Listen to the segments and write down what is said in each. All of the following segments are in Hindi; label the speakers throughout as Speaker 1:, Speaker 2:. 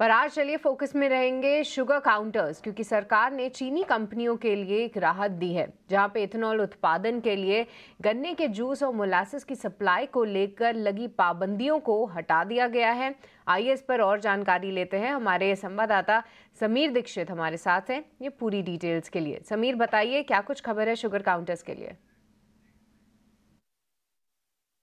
Speaker 1: पर आज चलिए फोकस में रहेंगे शुगर काउंटर्स क्योंकि सरकार ने चीनी कंपनियों के लिए एक राहत दी है, जहाँ पे इथेनॉल उत्पादन के लिए गन्ने के जूस और मोलासिस की सप्लाई को लेकर लगी पाबंदियों को हटा दिया गया है। आइए इस पर और जानकारी लेते हैं। हमारे संवाददाता समीर दीक्षित हमारे साथ हैं, ये पूरी डिटेल्स के लिए। समीर, बताइए, क्या कुछ खबर है शुगर काउंटर्स के लिए?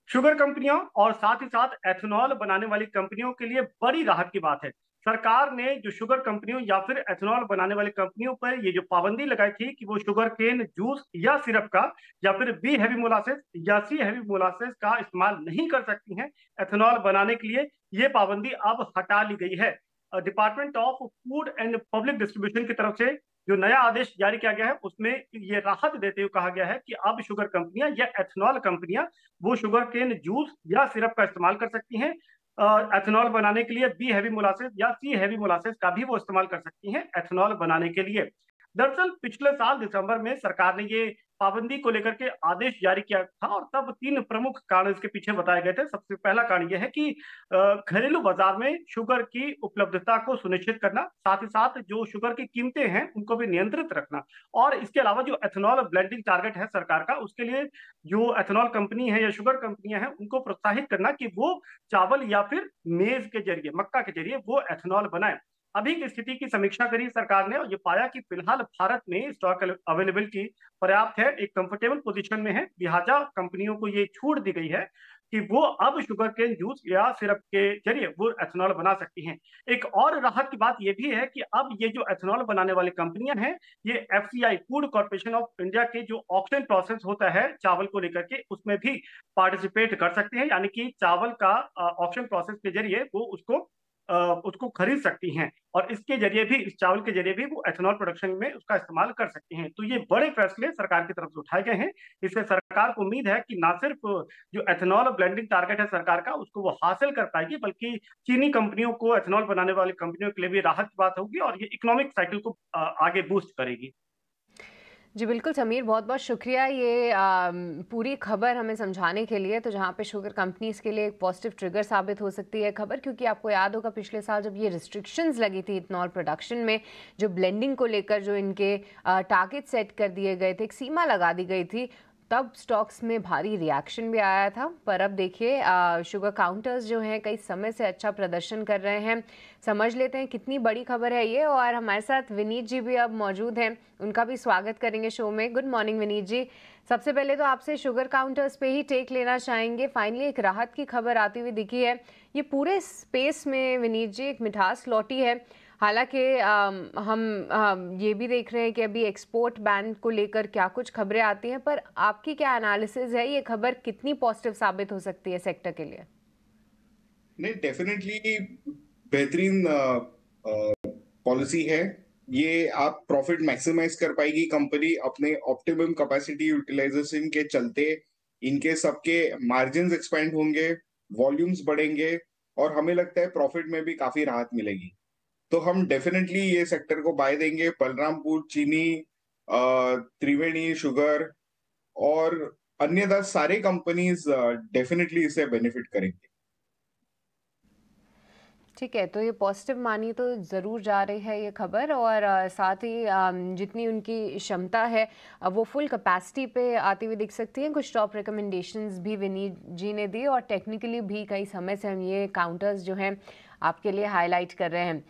Speaker 2: शुगर कंपनियों और साथ ही साथ एथेनॉल बनाने वाली कंपनियों के लिए बड़ी राहत की बात है। सरकार ने जो शुगर कंपनियों या फिर एथेनॉल बनाने वाली कंपनियों पर ये जो पाबंदी लगाई थी कि वो शुगर केन, जूस या सिरप का, या फिर बी हैवी मोलासिस या सी हैवी मोलासिस का इस्तेमाल नहीं कर सकती हैं एथेनॉल बनाने के लिए, ये पाबंदी अब हटा ली गई है। Department of food and public distribution की तरफ़ से जो नया आदेश जारी किया गया है, उसमें ये राहत देते हुए कहा गया है कि अब शुगर कंपनियाँ या एथेनॉल कंपनियाँ वो शुगर केन, जूस या सिरप का इस्तेमाल कर सकती हैं। एथेनॉल बनाने के लिए बी हैवी मोलासेस या सी हैवी मोलासेस का भी वो इस्तेमाल कर सकती हैं एथेनॉल बनाने के लिए। दरअसल पिछले साल दिसंबर में सरकार ने ये पाबंदी को लेकर के आदेश जारी किया था और तब तीन प्रमुख कारण इसके पीछे बताए गए थे। सबसे पहला कारण यह है कि घरेलू बाज़ार में शुगर की उपलब्धता को सुनिश्चित करना, साथ ही साथ जो शुगर की कीमतें हैं, उनको भी नियंत्रित रखना और इसके अलावा जो एथेनॉल ब्लेंडिंग टारगेट है सरकार का, उसके लिए जो एथेनॉल कंपनी है या शुगर कंपनियाँ हैं, उनको प्रोत्साहित करना कि वो चावल या फिर मेज के ज़रिए, मक्का के ज़रिए वो एथेनॉल बनाए। अभी की स्थिति की समीक्षा करी सरकार ने और ये पाया कि फ़िलहाल भारत में स्टॉक अवेलेबिलिटी पर्याप्त है, एक कंफर्टेबल पोजीशन में है। लिहाजा कंपनियों को ये छूट दी गई है कि वो अब शुगर केन जूस या सिरप के ज़रिए वो एथेनॉल बना सकती हैं। एक और राहत की बात ये भी है कि अब ये जो एथेनॉल बनाने वाली कंपनियाँ हैं, ये FCI food corporation of India के जो ऑप्शन प्रोसेस होता है चावल को लेकर के, उसमें भी पार्टिसिपेट कर सकते हैं। यानी कि चावल का ऑप्शन प्रोसेस के ज़रिए वो उसको उसको खरीद सकती हैं और इसके ज़रिए भी, इस चावल के ज़रिए भी वो एथेनॉल प्रोडक्शन में उसका इस्तेमाल कर सकती हैं। तो ये बड़े फैसले सरकार की तरफ़ से उठाए गए हैं। इससे सरकार को उम्मीद है कि ना सिर्फ़ जो एथेनॉल ब्लेंडिंग टारगेट है सरकार का, उसको वो हासिल कर पाएगी, बल्कि चीनी कंपनियों को एथेनॉल बनाने वाली कंपनियों के लिए भी राहत की बात होगी और ये इकोनॉमिक साइकिल को आगे बूस्ट करेगी।
Speaker 1: जी बिल्कुल समीर बहुत बहुत शुक्रिया ये आ, पूरी खबर हमें समझाने के लिए। तो जहाँ पे शुगर कंपनीज़ के लिए एक पॉजिटिव ट्रिगर साबित हो सकती है खबर क्योंकि आपको याद होगा पिछले साल जब ये रिस्ट्रिक्शंस लगी थी इथनॉल प्रोडक्शन में जो ब्लेंडिंग को लेकर जो इनके टारगेट सेट कर दिए गए थे एक सीमा लगा दी गई थी तब स्टॉक्स में भारी रिएक्शन भी आया था। पर अब देखिए शुगर काउंटर्स जो हैं, कई समय से अच्छा प्रदर्शन कर रहे हैं। समझ लेते हैं कितनी बड़ी खबर है ये। और हमारे साथ विनीत जी भी अब मौजूद हैं। उनका भी स्वागत करेंगे शो में। Good morning Vineet ji. सबसे पहले तो आपसे शुगर काउंटर्स पे ही टेक लेना चाहेंगे। फाइनली एक राहत की खबर आती हुई दिखी है। ये पूरे स्पेस में, विनीत जी, एक मिठास लौटी है। हालाँकि हम आ, ये भी देख रहे हैं कि अभी एक्सपोर्ट बैन को लेकर क्या कुछ खबरें आती हैं पर आपकी क्या एनालिसिस है? ये खबर कितनी पॉजिटिव साबित हो सकती है सेक्टर के लिए?
Speaker 3: नहीं डेफिनेटली बेहतरीन पॉलिसी है। ये आप प्रॉफिट मैक्सिमाइज कर पाएगी कंपनी अपने ऑप्टिमम कैपेसिटी यूटिलाइजेशन के चलते। इनके सबके मार्जिन एक्सपेंड होंगे वॉल्यूम्स बढ़ेंगे और हमें लगता है प्रॉफिट में भी काफ़ी राहत मिलेगी। तो हम डेफिनेटली ये सेक्टर को बाय देंगे। बलरामपुर, चीनी त्रिवेणी शुगर और अन्य दस सारे कंपनीज़ डेफिनेटली इससे बेनिफिट करेंगे।
Speaker 1: ठीक है तो ये पॉजिटिव मानी तो ज़रूर जा रही है ये खबर और साथ ही जितनी उनकी क्षमता है वो फुल कैपेसिटी पे आती हुई दिख सकती है। कुछ टॉप रिकमेंडेशंस भी विनीत जी ने दी और टेक्निकली भी कई समय से हम ये काउंटर्स जो हैं आपके लिए हाईलाइट कर रहे हैं।